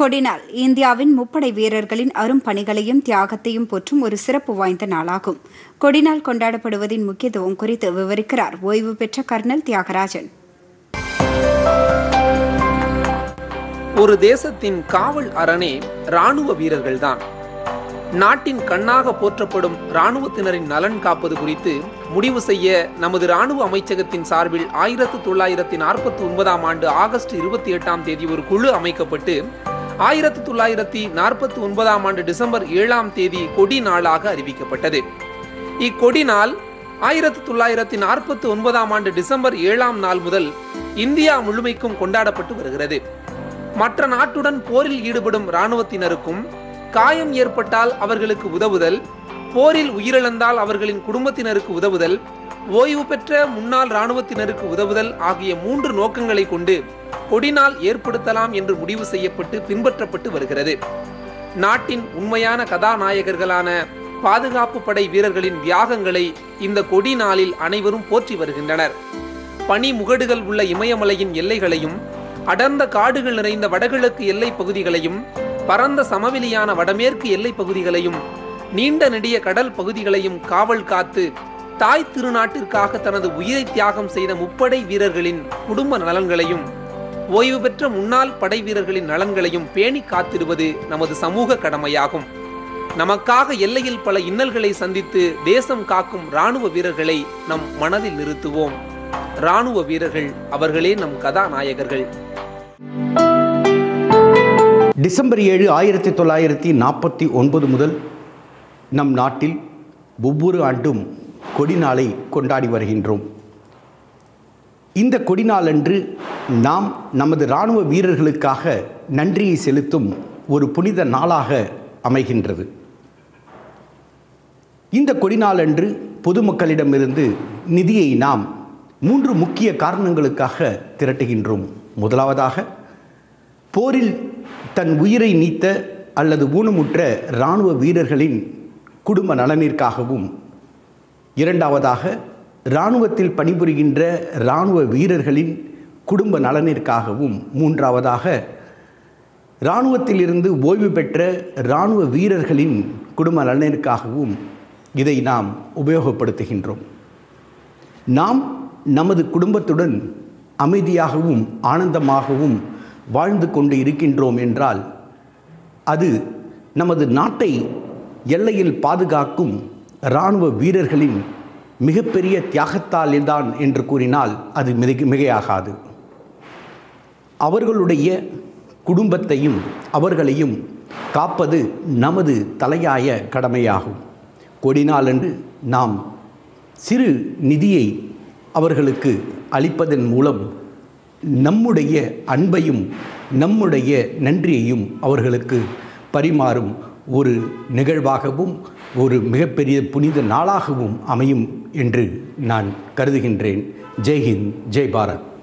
கொடிநாள் இந்தியாவின் முப்படை வீரர்களின் அரும்பணிகளையும் தியாகத்தையும் போற்றும் ஒரு சிறப்பு வாய்ந்த நாளாகும். கொடிநாள் கொண்டாடப்படுவதின் முக்கியத்துவம் குறித்து விவரிக்கிறார் ஓய்வு பெற்ற கர்னல் தியாகராஜன். ஒரு தேசத்தின் காவல் அரணே ராணுவ வீரர்கள்தான். நாட்டின் கண்ணாக போற்றப்படும் ராணுவத்தினரின் நலன் காப்பது குறித்து முடிவு செய்ய நமது ராணுவ அமைச்சகத்தின் சார்பில் ஆயிரத்து தொள்ளாயிரத்தி நாற்பத்தி ஒன்பதாம் ஆண்டு ஆகஸ்ட் இருபத்தி எட்டாம் தேதி ஒரு குழு அமைக்கப்பட்டு ஆயிரத்தி தொள்ளாயிரத்தி நாற்பத்தி ஒன்பதாம் ஆண்டு டிசம்பர் ஏழாம் தேதி கொடி நாளாக அறிவிக்கப்பட்டது. இக்கொடி நாள் ஆயிரத்தி தொள்ளாயிரத்தி நாற்பத்தி ஒன்பதாம் ஆண்டு டிசம்பர் ஏழாம் நாள் முதல் இந்தியா முழுமைக்கும் கொண்டாடப்பட்டு வருகிறது. மற்ற நாட்டுடன் போரில் ஈடுபடும் இராணுவத்தினருக்கும் காயம் ஏற்பட்டால் அவர்களுக்கு உதவுதல் போரில் உயிரிழந்தால் அவர்களின் குடும்பத்தினருக்கு உதவுதல் ஓய்வு பெற்ற முன்னாள் இராணுவத்தினருக்கு உதவுதல் ஆகிய மூன்று நோக்கங்களை கொண்டு கொடிநாள் ஏற்படுத்தலாம் என்று முடிவு செய்யப்பட்டு பின்பற்றப்பட்டு வருகிறது. நாட்டின் உண்மையான கதாநாயகர்களான பாதுகாப்பு படை வீரர்களின் தியாகங்களை இந்த கொடி நாளில் அனைவரும் போற்றி வருகின்றனர். பனி முகடுகள் உள்ள இமயமலையின் எல்லைகளையும் அடர்ந்த காடுகள் நிறைந்த வடகிழக்கு எல்லைப் பகுதிகளையும் பரந்த சமவெளியான வடமேற்கு எல்லைப் பகுதிகளையும் நீண்ட நெடிய கடல் பகுதிகளையும் காவல் காத்து தாய் திருநாட்டிற்காக தனது உயிரை தியாகம் செய்த முப்படை வீரர்களின் குடும்ப நலன்களையும் ஓய்வு பெற்ற முன்னாள் படை வீரர்களின் நலன்களையும் பேணி காத்திடுவது நமது சமூக கடமையாகும். நமக்காக எல்லையில் பல இன்னல்களை சந்தித்து தேசம் காக்கும் ராணுவ வீரர்களை நம் மனதில் நிறுத்துவோம். ராணுவ வீரர்கள் அவர்களே நம் கதாநாயகர்கள். டிசம்பர் ஏழு ஆயிரத்தி தொள்ளாயிரத்தி நாற்பத்தி ஒன்பது முதல் நம் நாட்டில் ஒவ்வொரு ஆண்டும் கொடிநாளை கொண்டாடி வருகின்றோம். இந்த கொடிநாளன்று நாம் நமது இராணுவ வீரர்களுக்காக நன்றியை செலுத்தும் ஒரு புனித நாளாக அமைகின்றது. இந்த கொடிநாளன்று பொதுமக்களிடமிருந்து நிதியை நாம் மூன்று முக்கிய காரணங்களுக்காக திரட்டுகின்றோம். முதலாவதாக போரில் தன் உயிரை நீத்த அல்லது ஊனமுற்ற இராணுவ வீரர்களின் குடும்ப நலனிற்காகவும் இரண்டாவதாக இராணுவத்தில் பணிபுரிகின்ற இராணுவ வீரர்களின் குடும்ப நலனிற்காகவும். மூன்றாவதாக இராணுவத்திலிருந்து ஓய்வு பெற்ற இராணுவ வீரர்களின் குடும்ப நலனிற்காகவும் இதை நாம் உபயோகப்படுத்துகின்றோம். நாம் நமது குடும்பத்துடன் அமைதியாகவும் ஆனந்தமாகவும் வாழ்ந்து கொண்டு இருக்கின்றோம் என்றால் அது நமது நாட்டை எல்லையில் பாதுகாக்கும் இராணுவ வீரர்களின் மிகப்பெரிய தியாகத்தால் தான் என்று கூறினால் அது மிக மிகையாகாது. அவர்களுடைய குடும்பத்தையும் அவர்களையும் காப்பது நமது தலையாய கடமையாகும். கொடி நாளன்று நாம் சிறு நிதியை அவர்களுக்கு அளிப்பதன் மூலம் நம்முடைய அன்பையும் நம்முடைய நன்றியையும் அவர்களுக்கு பரிமாறும் ஒரு நிகழ்வாகவும் ஒரு மிகப்பெரிய புனித நாளாகவும் அமையும் என்று நான் கருதுகின்றேன். ஜெய்ஹிந்த் ஜெய் பாரத்.